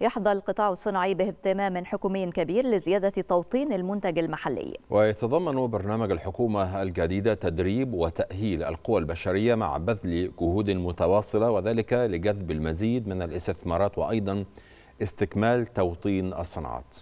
يحظى القطاع الصناعي باهتمام حكومي كبير لزيادة توطين المنتج المحلي ويتضمن برنامج الحكومة الجديدة تدريب وتأهيل القوى البشرية مع بذل جهود متواصلة وذلك لجذب المزيد من الاستثمارات وأيضا استكمال توطين الصناعات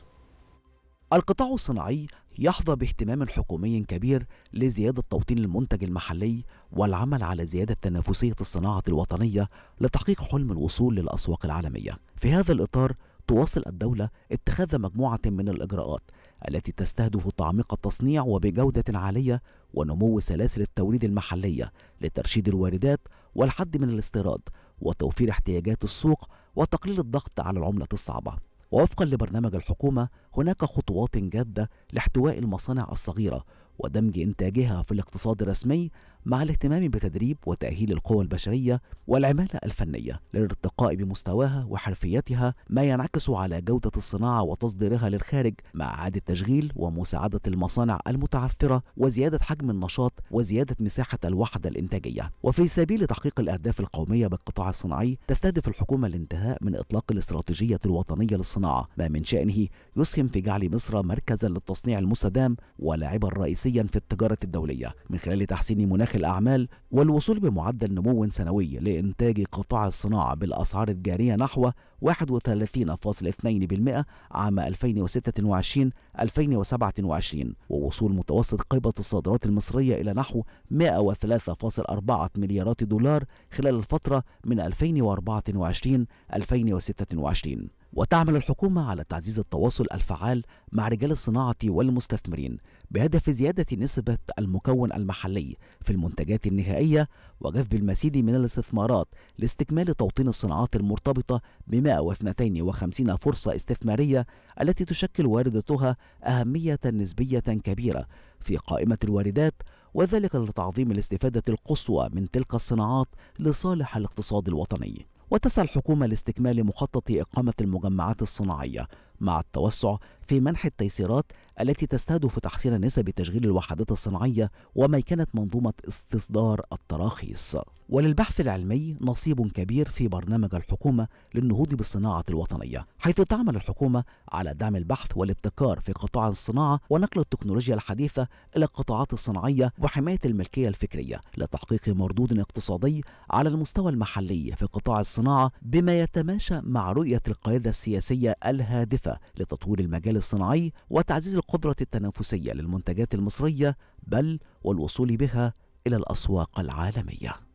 القطاع الصناعي يحظى باهتمام حكومي كبير لزيادة توطين المنتج المحلي والعمل على زيادة تنافسية الصناعة الوطنية لتحقيق حلم الوصول للأسواق العالمية. في هذا الإطار تواصل الدولة اتخاذ مجموعة من الإجراءات التي تستهدف تعميق التصنيع وبجودة عالية ونمو سلاسل التوريد المحلية لترشيد الواردات والحد من الاستيراد وتوفير احتياجات السوق وتقليل الضغط على العملة الصعبة. ووفقا لبرنامج الحكومة هناك خطوات جادة لاحتواء المصانع الصغيرة ودمج إنتاجها في الاقتصاد الرسمي مع الاهتمام بتدريب وتأهيل القوى البشرية والعمالة الفنية للارتقاء بمستواها وحرفيتها ما ينعكس على جودة الصناعة وتصديرها للخارج مع إعادة تشغيل ومساعدة المصانع المتعثرة وزيادة حجم النشاط وزيادة مساحة الوحدة الإنتاجية. وفي سبيل تحقيق الأهداف القومية بالقطاع الصناعي تستهدف الحكومة الانتهاء من إطلاق الاستراتيجية الوطنية للصناعة. ما من شأنه يسهم في جعل مصر مركزا للتصنيع المستدام ولاعبا رئيسيا في التجارة الدولية. من خلال تحسين مناخ الأعمال والوصول بمعدل نمو سنوي لإنتاج قطاع الصناعة بالأسعار الجارية نحو 31.2% عام 2026 2027 ووصول متوسط قيمة الصادرات المصرية إلى نحو 103.4 مليارات دولار خلال الفترة من 2024 2026 وتعمل الحكومة على تعزيز التواصل الفعال مع رجال الصناعة والمستثمرين بهدف زيادة نسبة المكون المحلي في المنتجات النهائية وجذب المزيد من الاستثمارات لاستكمال توطين الصناعات المرتبطة ب 152 فرصة استثمارية التي تشكل واردتها أهمية نسبية كبيرة في قائمة الواردات وذلك لتعظيم الاستفادة القصوى من تلك الصناعات لصالح الاقتصاد الوطني. وتسعى الحكومة لاستكمال مخطط إقامة المجمعات الصناعية مع التوسع في منح التيسيرات التي تستهدف تحسين نسب تشغيل الوحدات الصناعية وميكنة منظومة استصدار التراخيص. وللبحث العلمي نصيب كبير في برنامج الحكومة للنهوض بالصناعة الوطنية حيث تعمل الحكومة على دعم البحث والابتكار في قطاع الصناعة ونقل التكنولوجيا الحديثة إلى القطاعات الصناعية وحماية الملكية الفكرية لتحقيق مردود اقتصادي على المستوى المحلي في قطاع الصناعة بما يتماشى مع رؤية القيادة السياسية الهادفة لتطوير المجال الصناعي وتعزيز القدرة التنافسية للمنتجات المصرية بل والوصول بها إلى الأسواق العالمية.